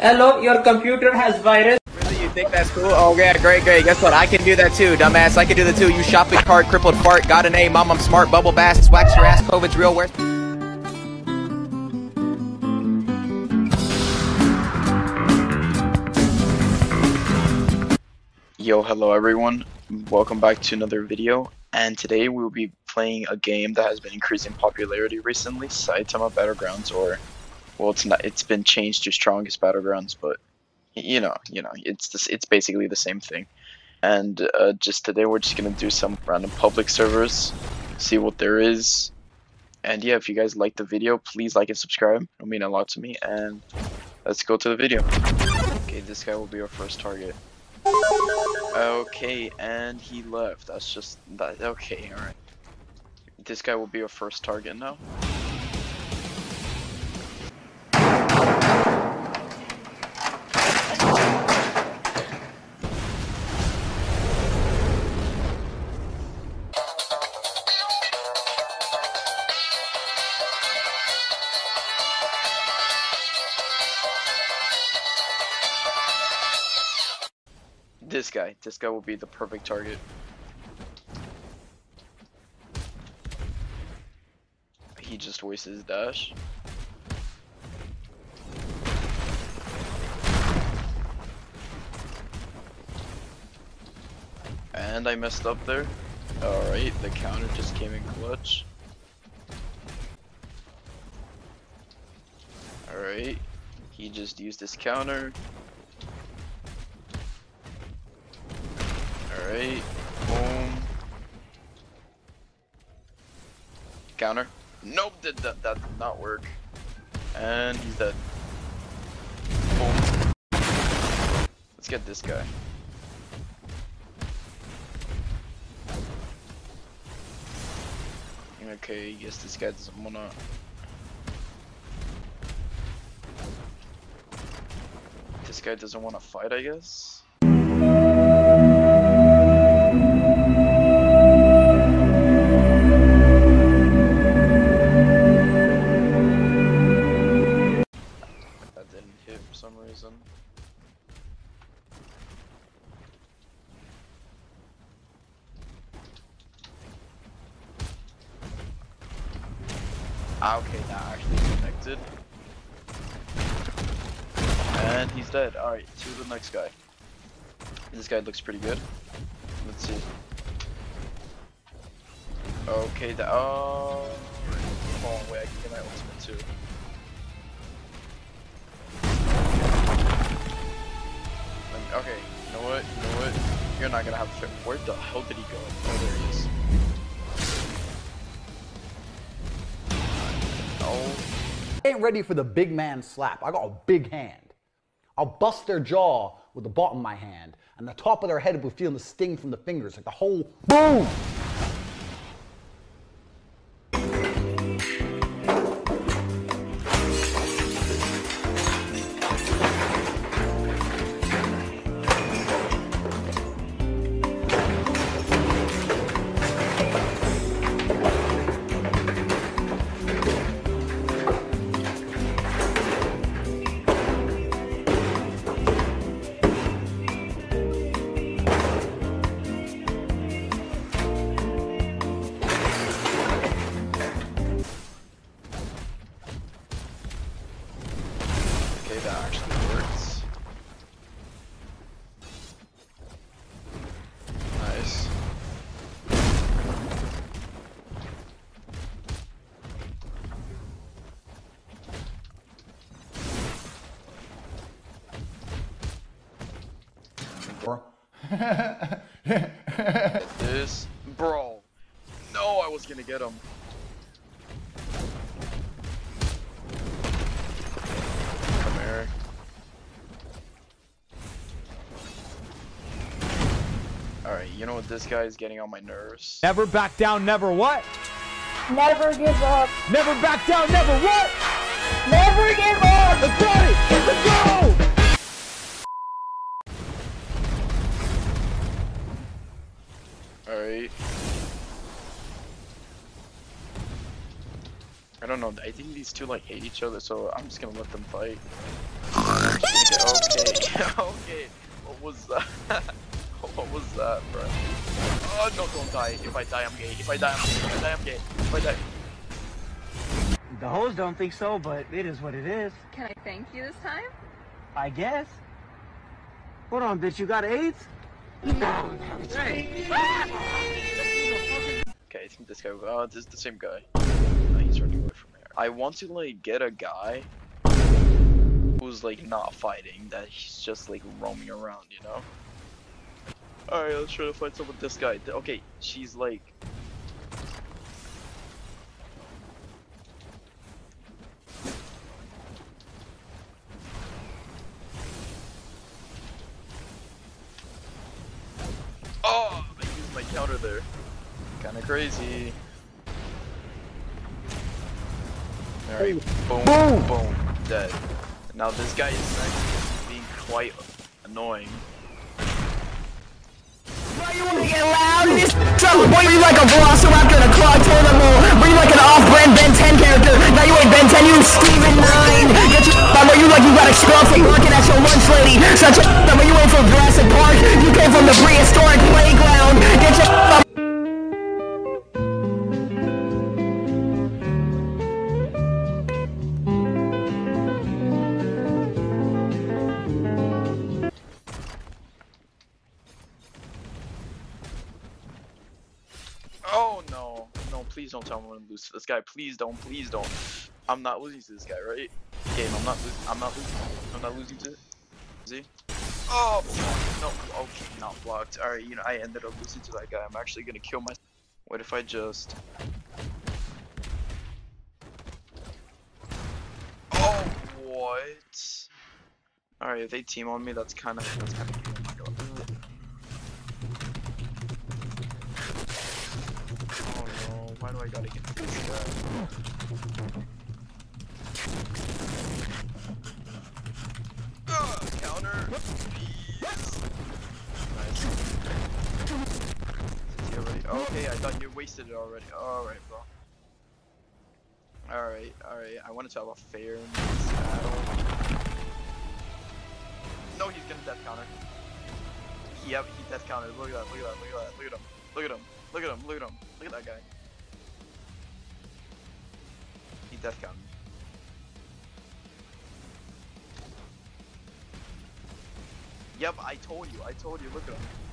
Hello, your computer has virus. Really, you think that's cool? Oh yeah, great, great. Guess what? I can do that too, dumbass. I can do that too. You shopping cart, crippled fart, got an A, mom, I'm smart, bubble bass, wax your ass, COVID's real. Where's Yo, hello everyone. Welcome back to another video. And today we'll be playing a game that has been increasing popularity recently, Saitama Battlegrounds, or well, it's not. It's been changed to Strongest Battlegrounds, but you know, you know, it's this. It's basically the same thing. And uh, just today we're just gonna do some random public servers, see what there is. And yeah, if you guys like the video, please like and subscribe. It'll mean a lot to me. And let's go to the video. Okay, this guy will be our first target. Okay, and he left. That's just that. Okay, all right. This guy will be our first target now. This guy. This guy will be the perfect target. He just wasted his dash. And I messed up there. Alright, the counter just came in clutch. Alright, he just used his counter. Alright, boom. Counter. Nope, did that, that did not work. And he's dead. Boom. Let's get this guy. Okay, I guess this guy doesn't wanna This guy doesn't wanna fight, I guess? Some reason. Ah, okay, now actually connected. And he's dead. Alright, to the next guy. This guy looks pretty good. Let's see. Okay, that. Oh. On, wait, I can get my ultimate too. You're not gonna have to. Where the hell did he go? Oh, there he is. Oh, ain't ready for the big man slap. I got a big hand. I'll bust their jaw with the bottom of my hand, and the top of their head will feel the sting from the fingers, like the whole boom. This, bro. No, I was gonna get him. Come here. Alright, you know what? This guy is getting on my nerves. Never back down, never what? Never give up. Never back down, never what? Never give up. Let's got it! Let's go! Alright. I don't know. I think these two like hate each other, so I'm just gonna let them fight. Okay, okay. What was that? what was that, bro? Oh no, don't die. If I die, I'm gay. If I die, I'm gay. If I die, I'm gay. If I die. The hoes don't think so, but it is what it is. Can I thank you this time? I guess. Hold on, bitch, you got AIDS? Okay, I think this guy. Oh, this is the same guy. No, he's running away from here. I want to like get a guy who's like not fighting. That he's just like roaming around, you know. All right, let's try to find someone. This guy. Okay, she's like. Counter there. Kinda crazy. Alright, boom, boom, boom, dead. Now this guy is actually being quite annoying. Why you wanna get loud in this trouble? Boy, you like a velociraptor and a claw animal. Were you like an off-brand Ben 10 character? Now you ain't Ben 10, you Steven 9. Get your on where you like you got expelled from working at your lunch lady. Such a where you ain't from Jurassic Park. You came from Oh no, no, please don't tell me I'm lose to this guy. Please don't, please don't. I'm not losing to this guy, right? Game, I'm not losing. I'm not losing. I'm not losing to. He? Oh, no. Okay, not blocked. All right, you know, I ended up losing to that guy. I'm actually gonna kill my. What if I just? Oh, what? All right, if they team on me, that's kind of that's kind of. Oh my god. Oh no, why do I gotta get this guy? Ugh, counter! Okay, I thought you wasted it already. Alright, bro. Alright, alright. I wanted to have a fair battle. No, he's gonna death counter. Yep, he death counter. Look at that, look at that, look at that, look at him. Look at him, look at him, look at him. Look at that guy. Counted. Yep, I told you, I told you, look at him.